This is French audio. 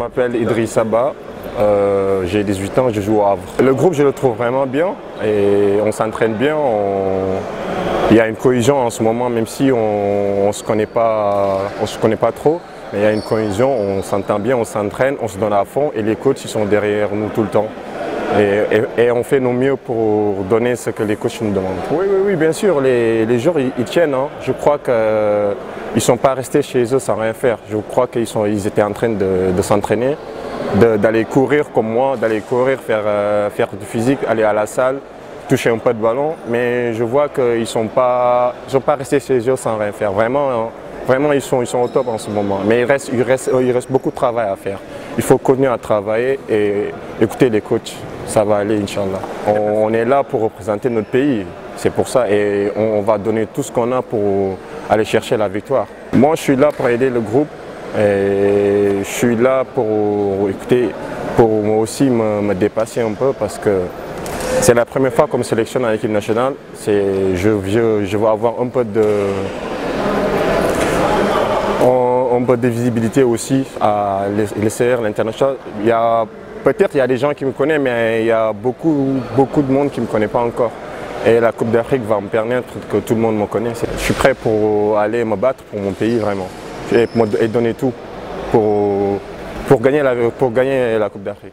m'appelle Idriss Abba. Euh, j'ai 18 ans, je joue au Havre. Le groupe, je le trouve vraiment bien et on s'entraîne bien. Il y a une cohésion en ce moment, même si on ne se, connaît pas, se connaît pas trop. Mais il y a une cohésion, on s'entend bien, on s'entraîne, on se donne à fond et les coachs ils sont derrière nous tout le temps. Et, on fait nos mieux pour donner ce que les coachs nous demandent. Oui, oui, oui bien sûr, les, les joueurs ils, tiennent. Hein. Je crois qu'ils ne sont pas restés chez eux sans rien faire. Je crois qu'ils ils étaient en train de s'entraîner d'aller courir comme moi, d'aller courir, faire, euh, faire du physique, aller à la salle, toucher un peu de ballon. Mais je vois qu'ils ne sont pas, pas restés chez eux sans rien faire. Vraiment, hein, vraiment ils, sont, ils sont au top en ce moment. Mais il reste, il, reste, il reste beaucoup de travail à faire. Il faut continuer à travailler et écouter les coachs. Ça va aller, Inch'Allah. On, est là pour représenter notre pays. C'est pour ça et on va donner tout ce qu'on a pour aller chercher la victoire. Moi, je suis là pour aider le groupe et je suis là pour écouter, pour moi aussi me, dépasser un peu parce que c'est la première fois qu'on me sélectionne en équipe nationale. Je, je, vais avoir un peu de, un, peu de visibilité aussi à l'ECR, l'international. Peut-être il y a des gens qui me connaissent, mais il y a beaucoup, de monde qui ne me connaît pas encore. Et la Coupe d'Afrique va me permettre que tout le monde me connaisse. Je suis prêt pour aller me battre pour mon pays vraiment et, donner tout pour gagner la Coupe d'Afrique.